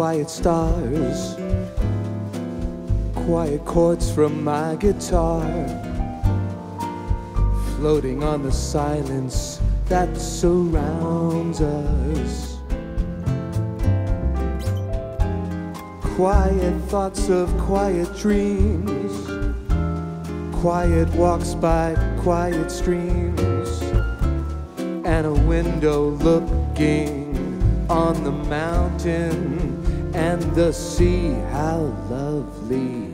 quiet stars, quiet chords from my guitar, floating on the silence that surrounds us. Quiet thoughts of quiet dreams, quiet walks by quiet streams, and a window looking on the mountain and the sea. How lovely!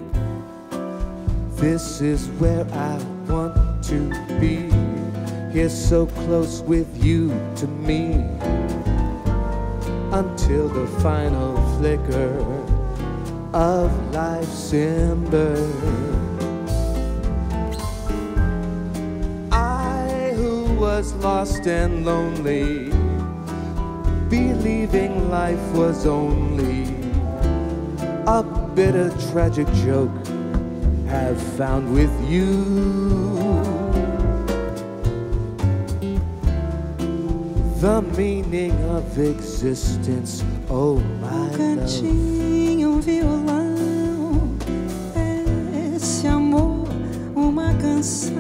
This is where I want to be. Here, so close with you to me until the final flicker of life's ember. I, who was lost and lonely, believing life was only a bitter tragic joke, have found with you the meaning of existence. Oh, my Um cantinho, um violão, esse amor, uma canção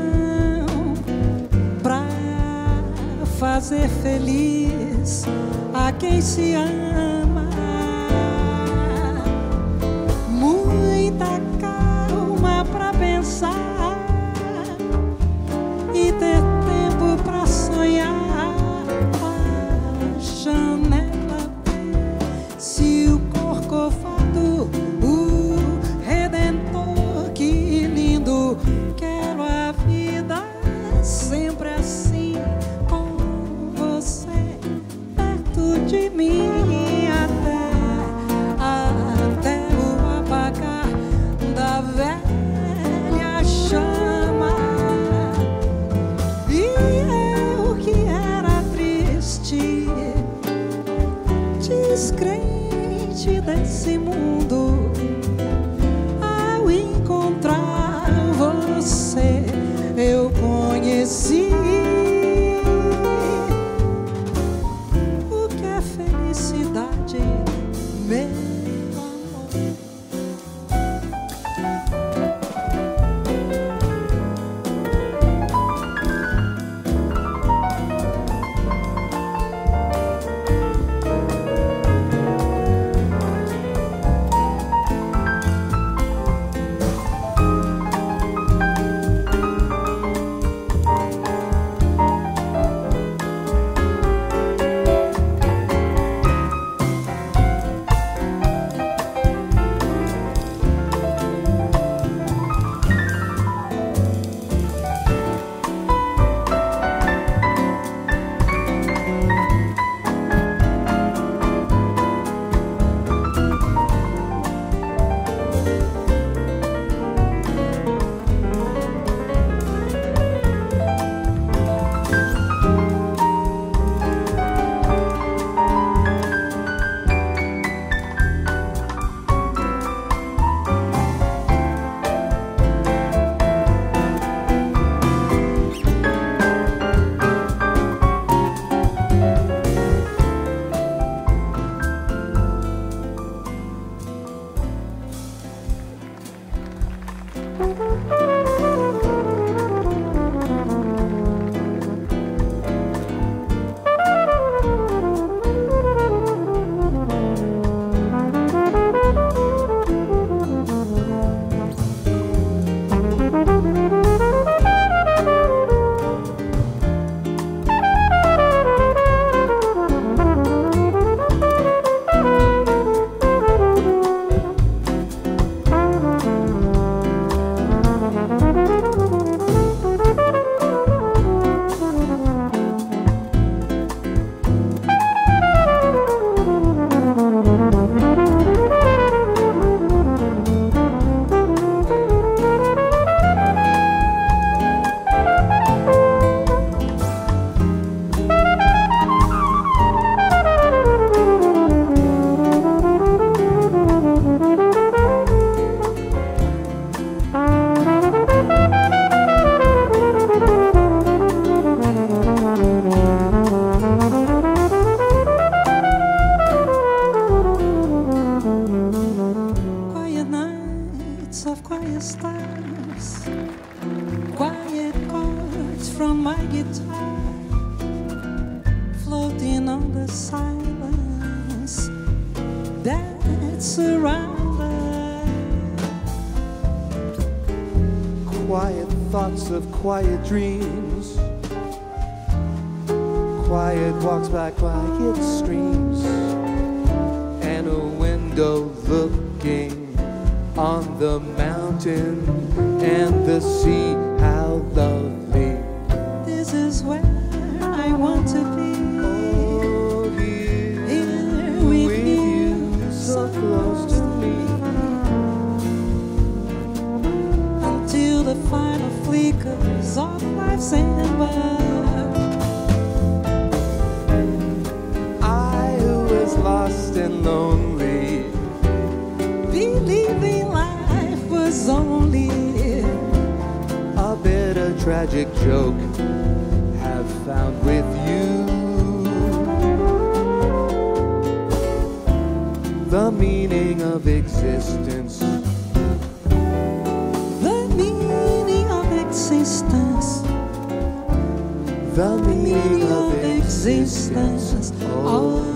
pra fazer feliz a quem se ama. Muita calma pra pensar e ter tempo pra sonhar. A janela se o corcovado, o redentor, que lindo, quero a vida sempre assim, com você perto de mim descrente desse mundo from my guitar, floating on the silence that surrounds us. Quiet thoughts of quiet dreams. Quiet walks by quiet streams. And a window looking on the mountain and the sea. Want to be. Here, with you, so close to me. until the final of. I was lost and lonely. Believing life was only a bitter tragic joke have found with you the meaning of existence the meaning of existence. the meaning of existence existence. oh